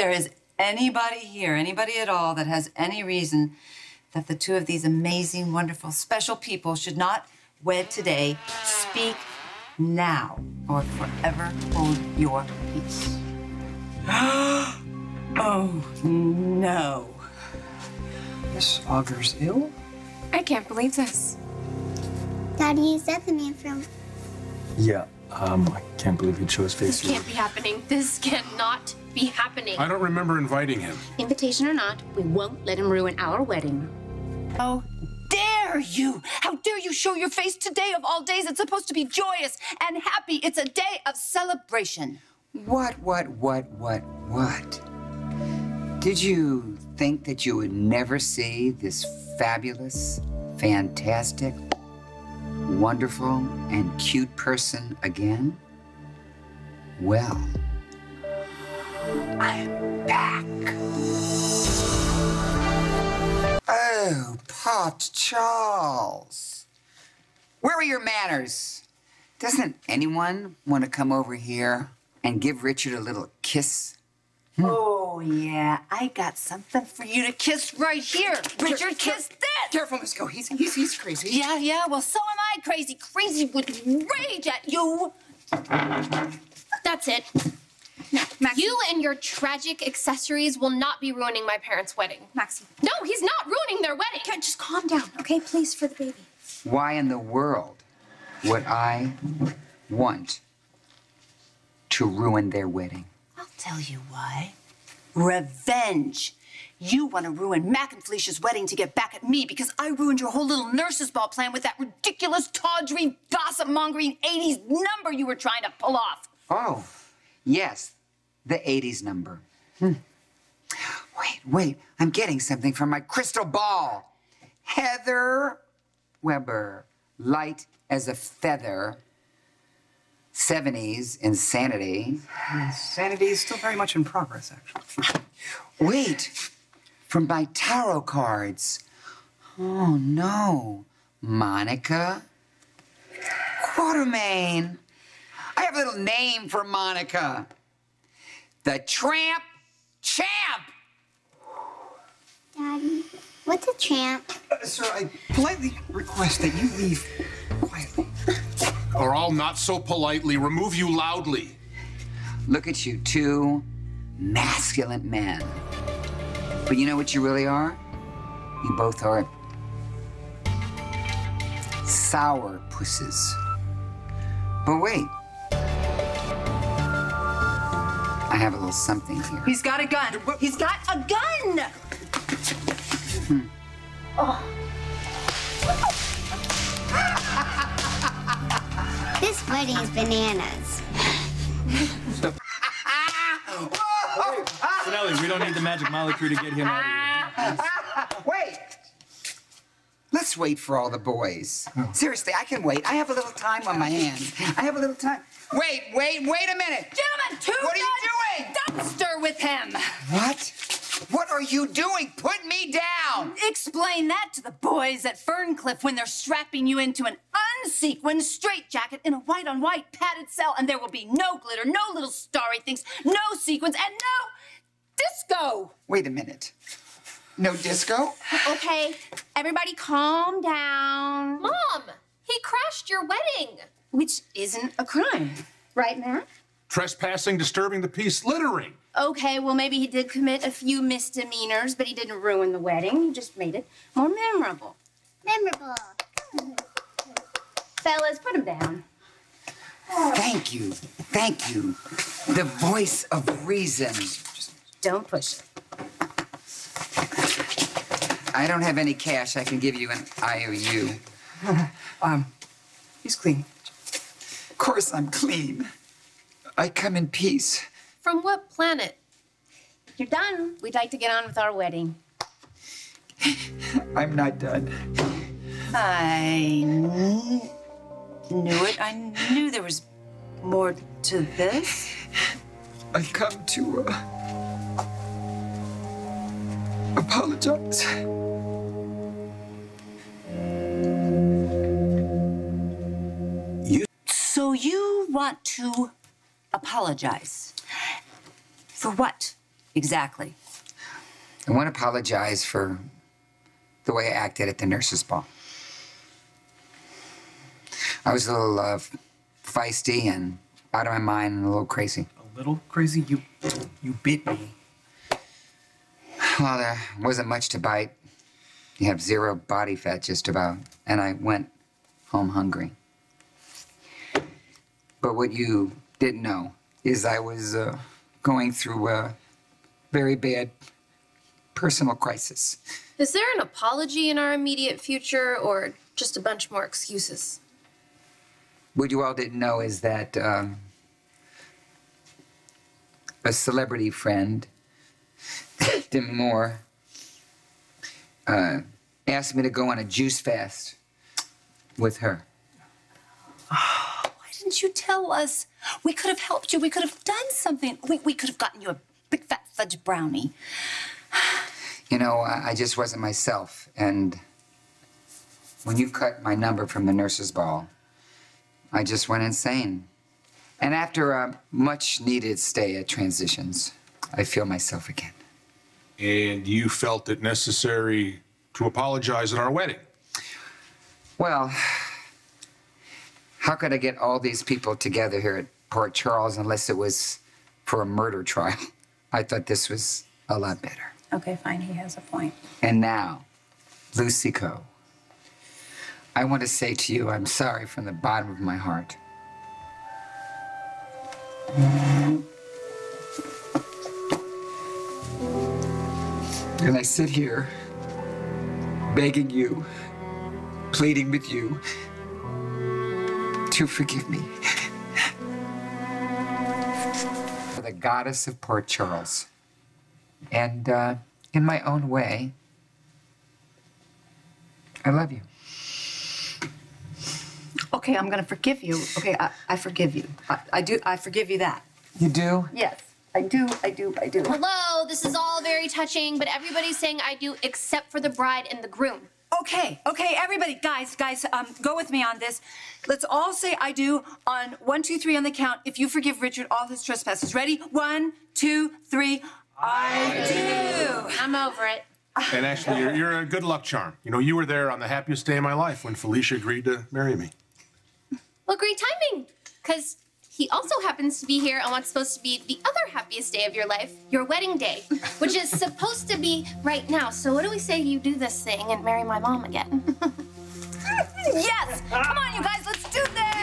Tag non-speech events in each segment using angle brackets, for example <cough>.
there is anybody here, anybody at all, that has any reason that the two of these amazing, wonderful, special people should not wed today, speak now or forever hold your peace. <gasps> oh, no. This augurs ill. I can't believe this. Daddy, is that the man from? Yeah, um, I can't believe he chose face. This can't be happening. This cannot be happening. I don't remember inviting him. Invitation or not, we won't let him ruin our wedding. How dare you? How dare you show your face today of all days? It's supposed to be joyous and happy. It's a day of celebration. What, what, what, what, what? Did you think that you would never see this fabulous, fantastic, wonderful, and cute person again? Well, I'm back. Oh, Port Charles. Where are your manners? Doesn't anyone want to come over here and give Richard a little kiss? Hmm. Oh, yeah. I got something for you to kiss right here. Richard, kiss this. Careful, Miss Coe. He's, he's, he's crazy. Yeah, yeah. Well, so am I crazy. Crazy with rage at you. That's it. No, You and your tragic accessories will not be ruining my parents' wedding. Maxie. No, he's not ruining their wedding. Okay, just calm down, okay? Please, for the baby. Why in the world would I want to ruin their wedding? I'll tell you why. Revenge. You want to ruin Mac and Felicia's wedding to get back at me because I ruined your whole little nurse's ball plan with that ridiculous, tawdry, gossip mongering 80s number you were trying to pull off. Oh, yes, the 80s number. Hmm. Wait, wait, I'm getting something from my crystal ball. Heather Weber, light as a feather. 70s insanity. Insanity is still very much in progress, actually. Wait, from my tarot cards. Oh no, Monica Quartermaine. I have a little name for Monica. The Tramp Champ. Daddy, what's a tramp? Uh, sir, I politely request that you leave quietly. Or I'll not so politely remove you loudly. Look at you, two masculine men. But you know what you really are? You both are sour pusses. But wait. Have a little something here. He's got a gun. He's got a gun. oh <laughs> This wedding is bananas. Spinelli, we don't need the magic molecule to get him out of here. <laughs> Wait! Let's wait for all the boys. Oh. Seriously, I can wait. I have a little time on my hands. I have a little time. Wait, wait, wait a minute! Gentlemen, two What are you guns, Dumpster with him. What? What are you doing? Put me down! Explain that to the boys at Ferncliff when they're strapping you into an unsequined straitjacket in a white on white padded cell, and there will be no glitter, no little starry things, no sequins, and no disco. Wait a minute. No disco? Okay, everybody calm down. Mom, he crashed your wedding. Which isn't a crime, right, Matt? Trespassing, disturbing the peace, littering. Okay, well, maybe he did commit a few misdemeanors, but he didn't ruin the wedding. He just made it more memorable. Memorable. Fellas, put him down. Thank you. Thank you. The voice of reason. Don't push it. I don't have any cash. I can give you an IOU. <laughs> Um, he's clean. Of course, I'm clean. I come in peace. From what planet? If you're done, we'd like to get on with our wedding. <laughs> I'm not done. I knew it. I knew there was more to this. I come to uh, apologize. Want to apologize? For what? Exactly. I want to apologize for the way I acted at the nurses' ball. I was a little uh, feisty and out of my mind and a little crazy. A little crazy. You, you bit me. Well, there wasn't much to bite. You have zero body fat, just about. And I went home hungry. But what you didn't know is I was uh, going through a very bad personal crisis. Is there an apology in our immediate future or just a bunch more excuses? What you all didn't know is that um, a celebrity friend, <coughs> Demi Moore, uh, asked me to go on a juice fast with her. <sighs> Why didn't you tell us? We could have helped you. We could have done something. We, we could have gotten you a big fat fudge brownie. You know, I, I just wasn't myself. And when you cut my number from the nurse's ball, I just went insane. And after a much needed stay at Transitions, I feel myself again. And you felt it necessary to apologize at our wedding. Well, how could I get all these people together here at Port Charles unless it was for a murder trial? <laughs> I thought this was a lot better. Okay, fine. He has a point. And now, Lucy Coe, I want to say to you, I'm sorry from the bottom of my heart. And I sit here begging you, pleading with you to forgive me. For the goddess of Port Charles. And uh, in my own way, I love you. Okay, I'm gonna forgive you. Okay, I, I forgive you. I, I do. I forgive you that. You do? Yes, I do. I do. I do. Hello, this is all very touching, but everybody's saying I do except for the bride and the groom. Okay, okay, everybody, guys, guys, um, go with me on this. Let's all say I do on one, two, three on the count. If you forgive Richard all his trespasses. Ready? One, two, three. I do. I'm over it. And actually, you're, you're a good luck charm. You know, you were there on the happiest day of my life when Felicia agreed to marry me. Well, great timing, because he also happens to be here on what's supposed to be the other happiest day of your life, your wedding day, which is <laughs> supposed to be right now. So, what do we say you do this thing and marry my mom again? <laughs> Yes! Come on, you guys, let's do this!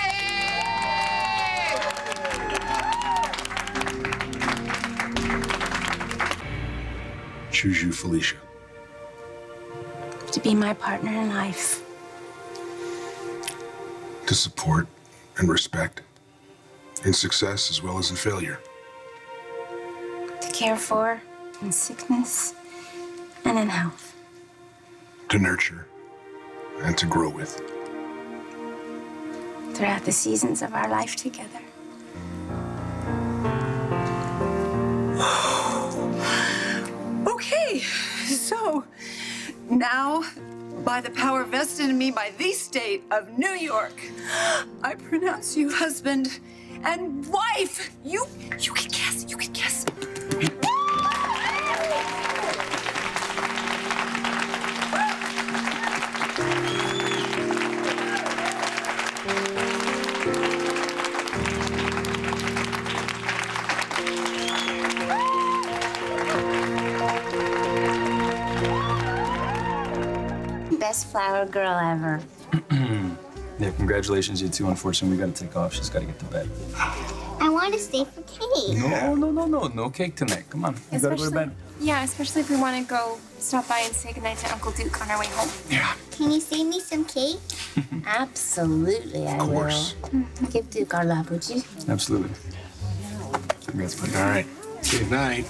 Choose you, Felicia. To be my partner in life. To support and respect in success as well as in failure. To care for in sickness and in health. To nurture and to grow with. Throughout the seasons of our life together. <sighs> Okay, so now, by the power vested in me by the state of New York, I pronounce you husband and wife. You, you can guess. You can guess. Best flower girl ever. Yeah, congratulations, you two. Unfortunately, we gotta take off. She's gotta get to bed. I want to stay for cake. No, no, no, no. No cake tonight. Come on. You gotta go to bed. yeah, especially if we want to go stop by and say goodnight to Uncle Duke on our way home. Yeah. Can you save me some cake? <laughs> Absolutely, I Of course. will. Give Duke our love, would you? Absolutely. Congrats, buddy. All right. Good night.